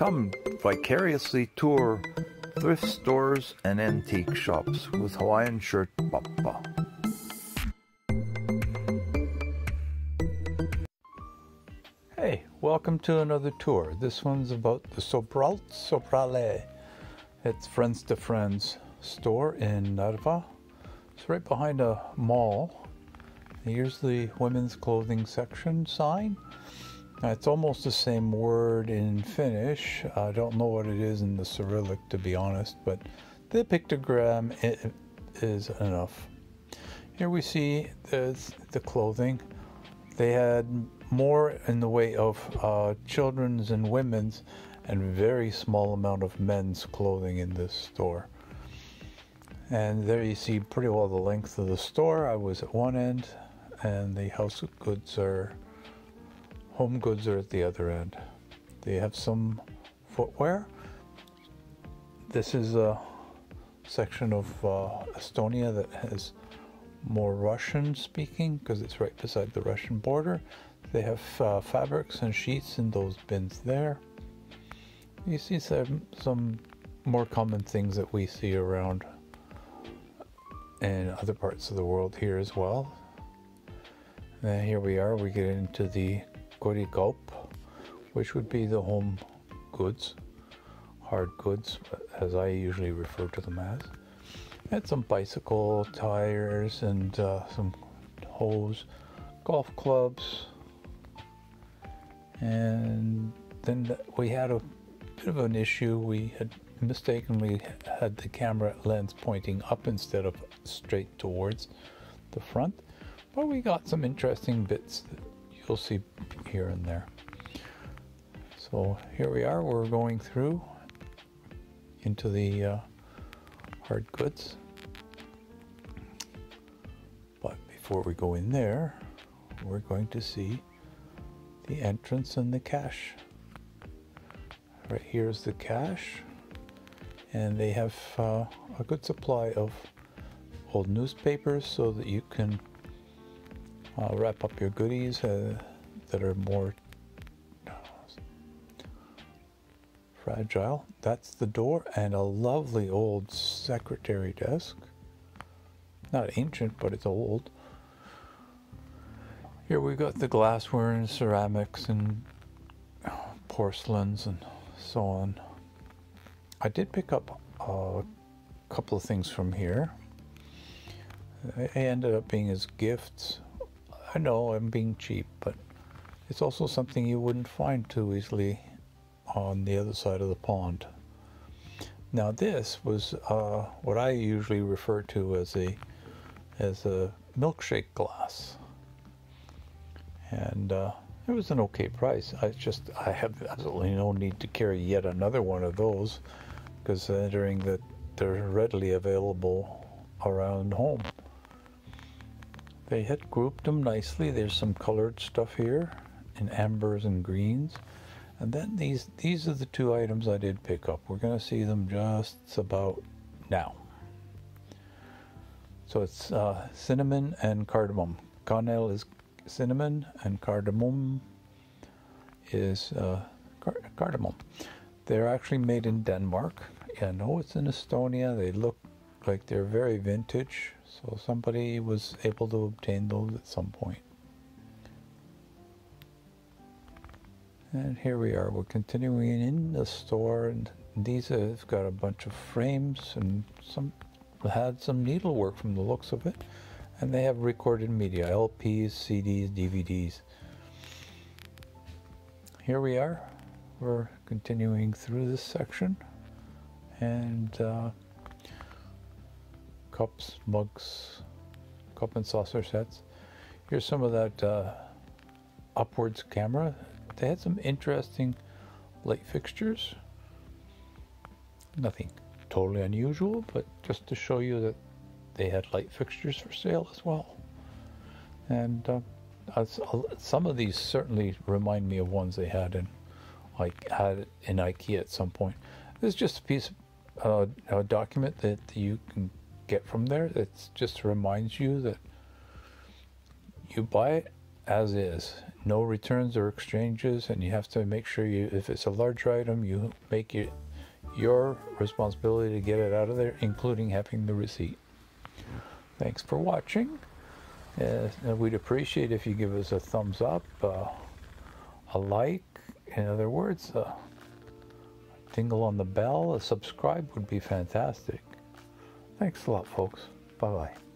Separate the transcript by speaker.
Speaker 1: Come vicariously tour thrift stores and antique shops with Hawaiian Shirt Pappa. Hey, welcome to another tour. This one's about the Sõbralt Sõbrale. It's Friends to Friends store in Narva. It's right behind a mall. Here's the women's clothing section sign. It's almost the same word in Finnish. I don't know what it is in the Cyrillic, to be honest, but the pictogram is enough. Here we see the, the clothing. They had more in the way of uh, children's and women's, and very small amount of men's clothing in this store. And there you see pretty well the length of the store. I was at one end, and the house goods are home goods are at the other end. They have some footwear. This is a section of uh, Estonia that has more Russian speaking because it's right beside the Russian border. They have uh, fabrics and sheets in those bins there. You see some, some more common things that we see around in other parts of the world here as well. And here we are, we get into the Korigaup, which would be the home goods, hard goods, as I usually refer to them as. Had some bicycle tires and uh, some hose, golf clubs, and then we had a bit of an issue. We had mistakenly had the camera lens pointing up instead of straight towards the front, but we got some interesting bits you'll see here and there. So here we are, we're going through into the uh, hard goods. But before we go in there, we're going to see the entrance and the cache. Right here's the cache, and they have uh, a good supply of old newspapers so that you can uh, wrap up your goodies uh, that are more fragile. That's the door and a lovely old secretary desk. Not ancient, but it's old. Here we got the glassware and ceramics and porcelains and so on. I did pick up a couple of things from here. They ended up being as gifts I know I'm being cheap, but it's also something you wouldn't find too easily on the other side of the pond. Now this was uh, what I usually refer to as a as a milkshake glass, and uh, it was an okay price. I just I have absolutely no need to carry yet another one of those, considering that they're readily available around home. They had grouped them nicely. There's some colored stuff here in ambers and greens. And then these, these are the two items I did pick up. We're going to see them just about now. So it's uh, cinnamon and cardamom. Cannelle is cinnamon and cardamom is uh, car cardamom. They're actually made in Denmark. I know it's in Estonia. They look like they're very vintage. So somebody was able to obtain those at some point. And here we are, we're continuing in the store and these have got a bunch of frames and some had some needlework from the looks of it. And they have recorded media, LPs, CDs, DVDs. Here we are, we're continuing through this section and uh, cups, mugs, cup and saucer sets. Here's some of that uh, upwards camera. They had some interesting light fixtures. Nothing totally unusual, but just to show you that they had light fixtures for sale as well. And uh, some of these certainly remind me of ones they had in like had in IKEA at some point. This is just a piece of uh, a document that you can get from there. It just reminds you that you buy it as is. no returns or exchanges, and you have to make sure you, if it's a large item, you make it your responsibility to get it out of there, including having the receipt. Thanks for watching. Uh, we'd appreciate if you give us a thumbs up, uh, a like, in other words, a tingle on the bell, a subscribe would be fantastic. Thanks a lot, folks. Bye bye.